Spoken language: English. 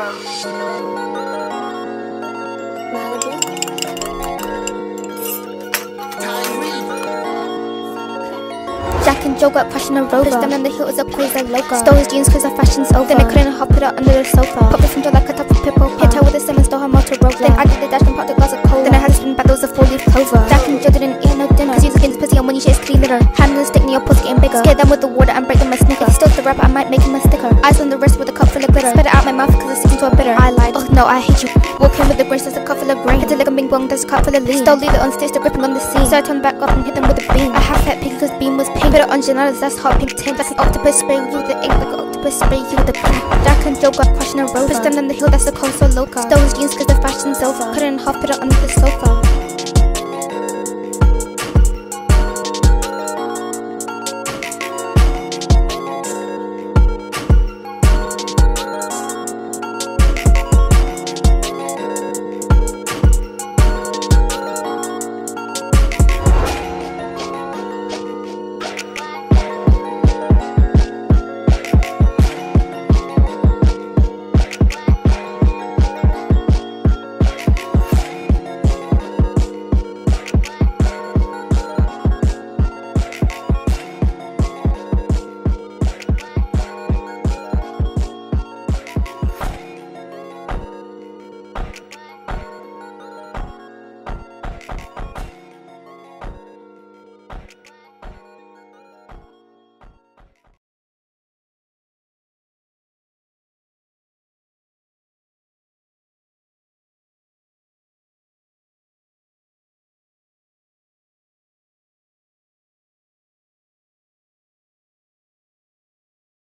Jack and Joe got crashing a rover. Pushed them on the hill as a crazy loco. Stole his jeans cause the fashion's over. Then I couldn't hop it out under the sofa. Pop it from Joe like a top of pipple. Hit her with a seven, stole her Motorola. Then I did the dash and popped a glass of cola. Then I had to spin those a four leaf clover. Jack on the stick, your pussy getting bigger. Scare them with the water and break them a snicker. If steals the rap, I might make him a sticker. Eyes on the wrist with a cup full of glitter. Spit it out my mouth cause it's sticking to a bitter. I lied. Oh no, I hate you. Walking with the grinch, there's a cup full of brain. Hit a lick bing bong, there's a cup full of lean. Stole leader on stage, they're gripping on the scene. So I turned back up and hit them with a beam. I have that pink cause beam was pink. Put it on Janela's, that's hot pink tint. Like an octopus spray with the ink, like an octopus spray you with the pink. Jack and Joe got crashing a rover. Pushed them down the hill, that's a cold so loca. Stole his jeans cause the fashion's over. Cut it in half, put it under the sofa.